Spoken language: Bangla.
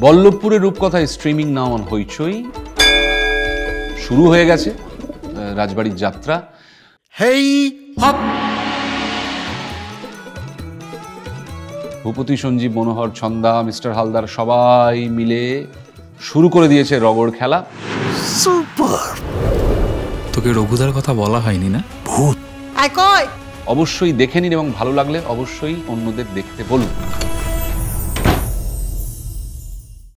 বল্লভপুরের রূপকথা স্ট্রিমিং নাও অন হইচই। শুরু হয়ে গেছে রাজবাড়ির যাত্রা। Hey hop! Bhupati Sanjib Manohar Chhanda mister Haldar সবাই মিলে শুরু করে দিয়েছে রগড় খেলা। সুপার! তোকে রঘুদার কথা বলা হয়নি না? ভূত! অবশ্যই দেখে নিন এবং ভালো লাগলে অবশ্যই অন্যদের দেখতে বলুন।